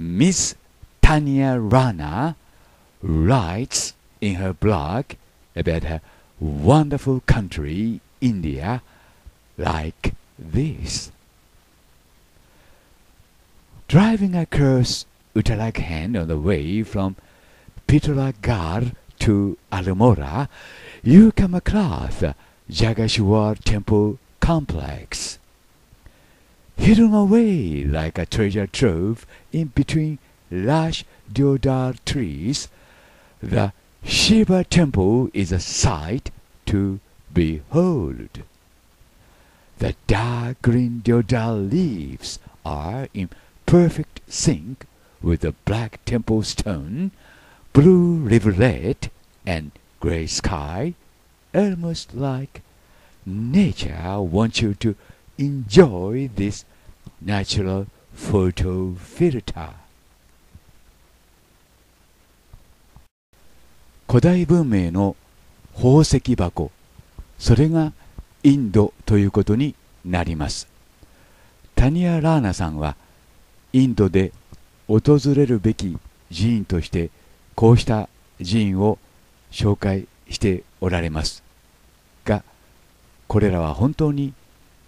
Miss Tanya Rana writes in her blog about her wonderful country, India, like this. Driving across Uttarakhand on the way from Pitolagarh to Almora, you come across Jagashwar Temple complex. Hidden away like a treasure trove in between lush deodar trees, the Shiva temple is a sight to behold. The dark green deodar leaves are in perfect sync with the black temple stone, blue rivulet, and gray sky, almost like nature wants you to enjoy this natural photo filter. 古代文明の宝石箱。それがインドということになります。タニア・ラーナさんはインドで訪れるべき寺院としてこうした寺院を紹介しておられます。がこれらは本当に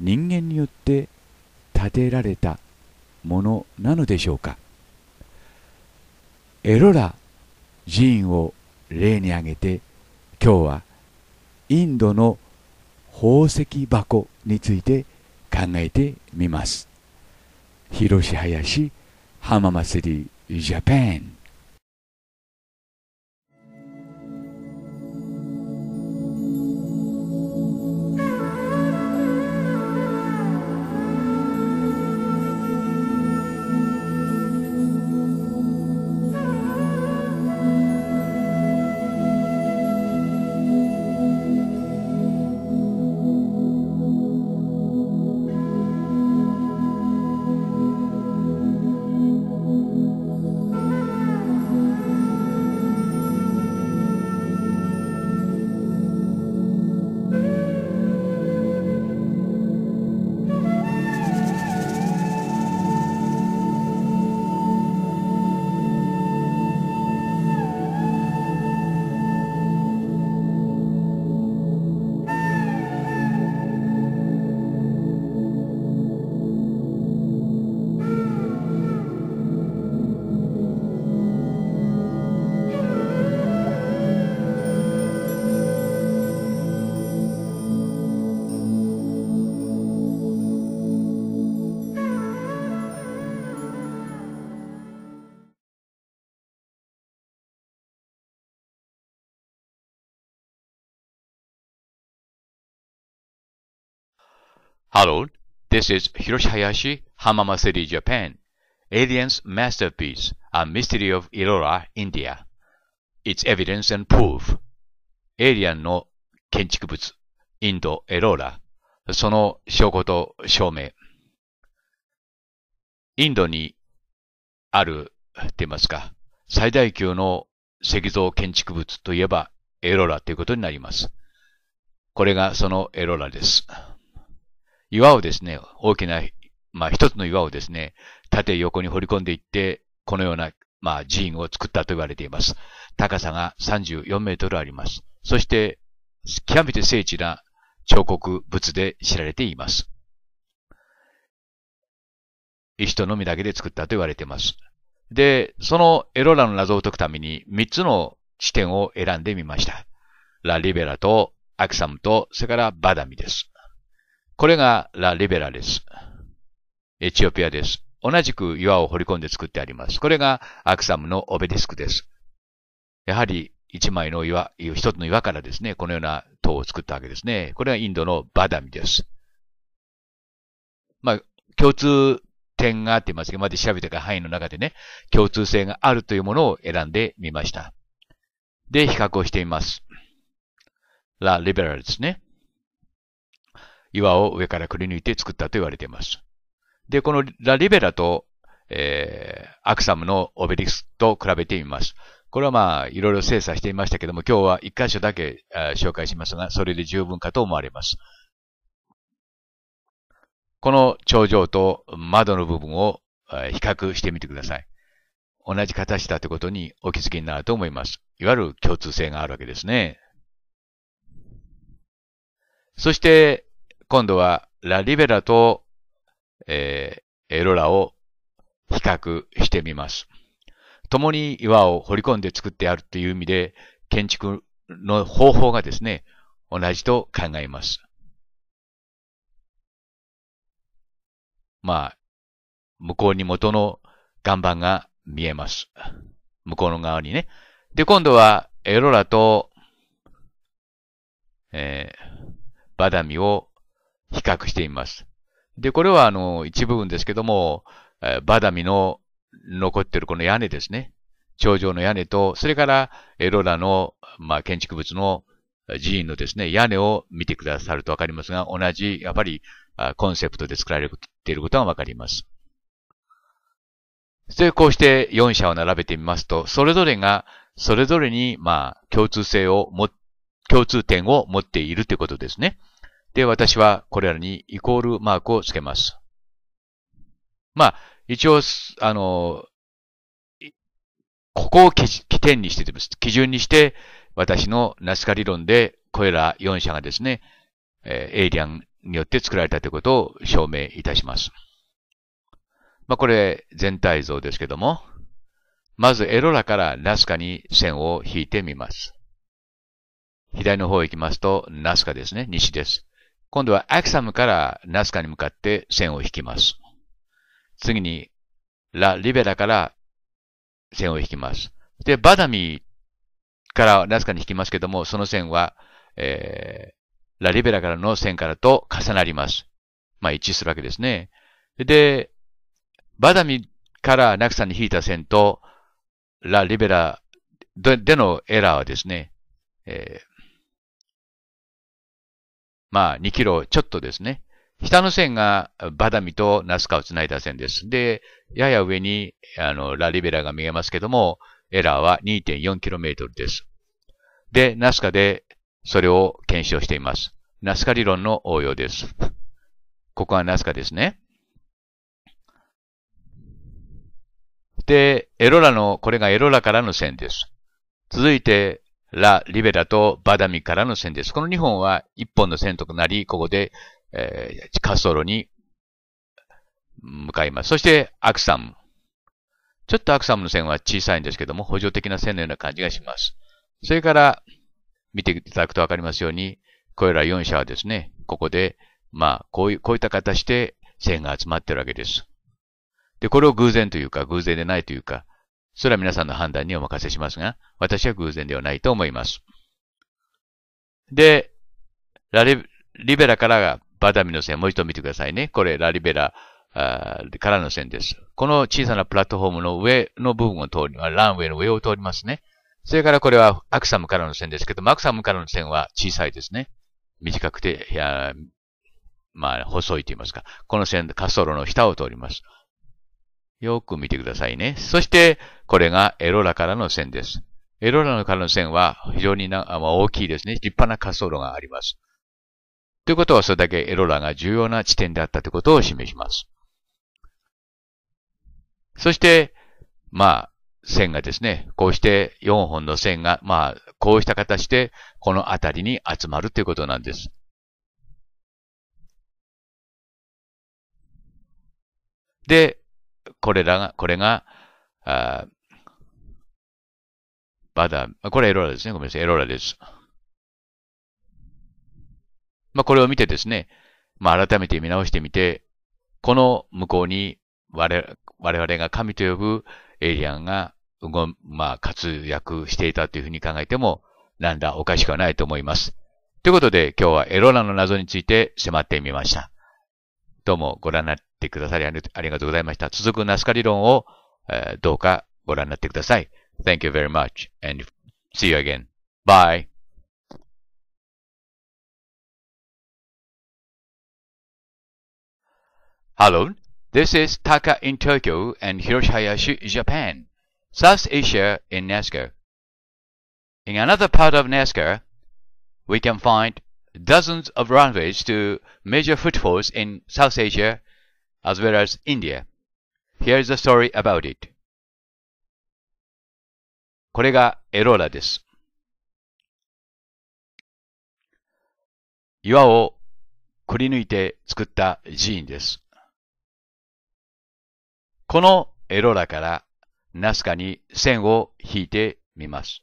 人間によって建てられたものなのでしょうか。エロラ寺院を例に挙げて今日はインドの宝石箱について考えてみます。広し林浜祭りジャパン。Hello, this is Hiroshi Hayashi, Hamama City, Japan. Alien's Masterpiece, A Mystery of Aurora, India. Its Evidence and Proof. エイリアンの建築物、インド、エローラ。その証拠と証明。インドにある、って言いますか、最大級の石像建築物といえばエローラということになります。これがそのエローラです。岩をですね、大きな、まあ一つの岩をですね、縦横に掘り込んでいって、このような、まあ寺院を作ったと言われています。高さが34メートルあります。そして、極めて精緻な彫刻物で知られています。石とのみだけで作ったと言われています。で、そのエロラの謎を解くために3つの地点を選んでみました。ラ・リベラとアクサムと、それからバダミです。これがラ・リベラです。エチオピアです。同じく岩を掘り込んで作ってあります。これがアクサムのオベリスクです。やはり一枚の岩、一つの岩からですね、このような塔を作ったわけですね。これがインドのバダミです。まあ、共通点があって言いますけど、まで調べてた範囲の中でね、共通性があるというものを選んでみました。で、比較をしてみます。ラ・リベラルですね。岩を上からくり抜いて作ったと言われています。で、このラ・リベラと、えー、アクサムのオベリスと比べてみます。これはまあ、いろいろ精査していましたけども、今日は一箇所だけ紹介しますが、それで十分かと思われます。この頂上と窓の部分を比較してみてください。同じ形だということにお気づきになると思います。いわゆる共通性があるわけですね。そして、今度はラリベラと、えー、エロラを比較してみます。共に岩を掘り込んで作ってあるという意味で、建築の方法がですね、同じと考えます。まあ、向こうに元の岩盤が見えます。向こうの側にね。で、今度はエロラと、えー、バダミを比較してみます。で、これはあの、一部分ですけども、えバダミの残ってるこの屋根ですね。頂上の屋根と、それからエロラの、まあ、建築物の寺院のですね、屋根を見てくださるとわかりますが、同じ、やっぱり、コンセプトで作られていることがわかります。そしてこうして4社を並べてみますと、それぞれが、それぞれに、まあ、共通性をも、共通点を持っているということですね。で、私はこれらにイコールマークをつけます。まあ、一応、あの、ここを起点にしてです。基準にして、私のナスカ理論で、これら4社がですね、えエイリアンによって作られたということを証明いたします。まあ、これ全体像ですけども、まずエロラからナスカに線を引いてみます。左の方へ行きますと、ナスカですね、西です。今度はアクサムからナスカに向かって線を引きます。次に、ラ・リベラから線を引きます。で、バダミからナスカに引きますけども、その線は、えー、ラ・リベラからの線からと重なります。まあ一致するわけですね。で、バダミからナクサに引いた線と、ラ・リベラでのエラーはですね、えー、まあ、2キロちょっとですね。下の線がバダミとナスカをつないだ線です。で、やや上に、あの、ラリベラが見えますけども、エラーは 2.4km です。で、ナスカでそれを検証しています。ナスカ理論の応用です。ここはナスカですね。で、エロラの、これがエロラからの線です。続いて、ラ・リベラとバダミからの線です。この2本は1本の線となり、ここで、えー、滑走路に向かいます。そして、アクサム。ちょっとアクサムの線は小さいんですけども、補助的な線のような感じがします。それから、見ていただくとわかりますように、これら4社はですね、ここで、まあ、こういう、こういった形で線が集まってるわけです。で、これを偶然というか、偶然でないというか、それは皆さんの判断にお任せしますが、私は偶然ではないと思います。で、ラリリベラからがバダミの線、もう一度見てくださいね。これ、ラリベラからの線です。この小さなプラットフォームの上の部分を通り、ランウェイの上を通りますね。それからこれはアクサムからの線ですけどアクサムからの線は小さいですね。短くて、いやまあ、細いと言いますか。この線、滑走路の下を通ります。よく見てくださいね。そして、これがエロラからの線です。エロラからの線は非常にな、まあ、大きいですね。立派な滑走路があります。ということは、それだけエロラが重要な地点であったということを示します。そして、まあ、線がですね、こうして4本の線が、まあ、こうした形で、この辺りに集まるということなんです。で、これらが、これが、あバダ、これエロラですね。ごめんなさい。エロラです。まあ、これを見てですね、まあ、改めて見直してみて、この向こうに我我々が神と呼ぶエイリアンが、まあ、活躍していたというふうに考えても、なんだおかしくはないと思います。ということで、今日はエロラの謎について迫ってみました。どうもご覧になってくださりありがとうございました。続くナスカ理論を、えー、どうかご覧になってください。Thank you very much and see you again. Bye. Hello, this is Taka in Tokyo and Hiroshayashi, Japan, South Asia in NASCAR. In another part of NASCAR, we can find dozens of runways to major footfalls in South Asia as well as India. Here is a story about it. これがエローラです。岩をくり抜いて作った寺院です。このエローラからナスカに線を引いてみます。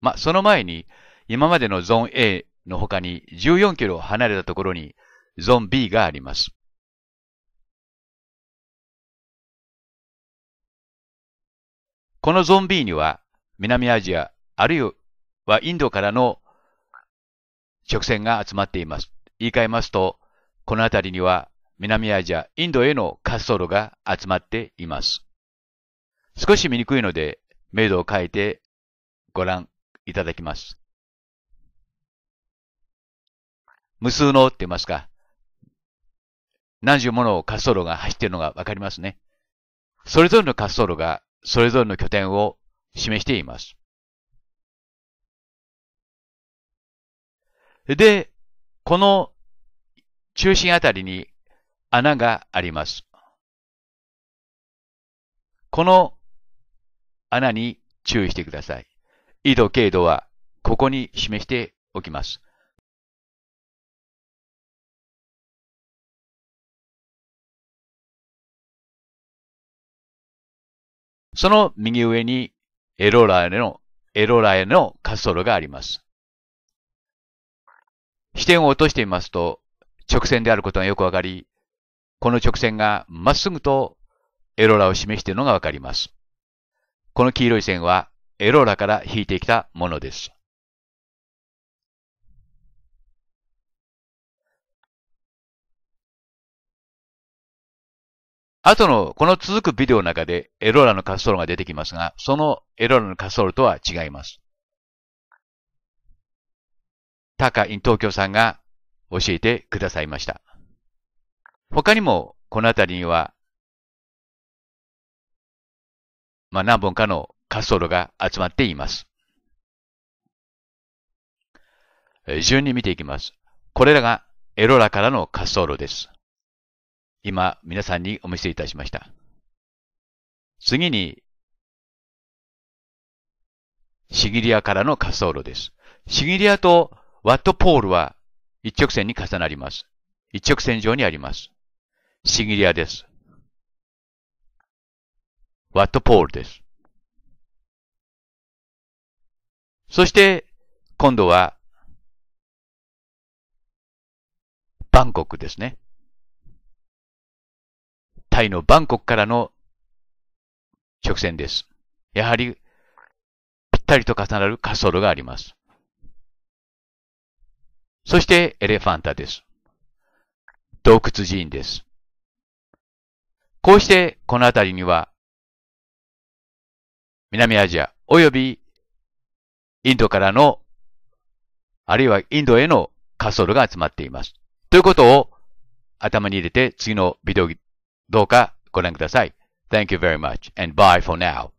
まあ、その前に、今までのゾーン A の他に14キロ離れたところにゾーン B があります。このゾーン B には南アジア、あるいはインドからの直線が集まっています。言い換えますと、この辺りには南アジア、インドへの滑走路が集まっています。少し見にくいので、明度を変えてご覧いただきます。無数のって言いますか、何十もの滑走路が走っているのがわかりますね。それぞれの滑走路がそれぞれの拠点を示しています。で、この中心あたりに穴があります。この穴に注意してください。緯度、経度はここに示しておきます。その右上にエローラへの、エローラへの滑走路があります。視点を落としてみますと、直線であることがよくわかり、この直線がまっすぐとエローラを示しているのがわかります。この黄色い線はエローラから引いてきたものです。後の、この続くビデオの中でエローラの滑走路が出てきますが、そのエローラの滑走路とは違います。タカイン東京さんが教えてくださいました。他にも、この辺りには、まあ何本かの滑走路が集まっています。順に見ていきます。これらがエローラからの滑走路です。今、皆さんにお見せいたしました。次に、シギリアからの滑走路です。シギリアとワットポールは一直線に重なります。一直線上にあります。シギリアです。ワットポールです。そして、今度は、バンコクですね。タイのバンコクからの直線です。やはり、ぴったりと重なる滑走路があります。そして、エレファンタです。洞窟寺院です。こうして、この辺りには、南アジア及びインドからの、あるいはインドへの滑走路が集まっています。ということを頭に入れて次のビデオどうかご覧ください。Thank you very much and bye for now.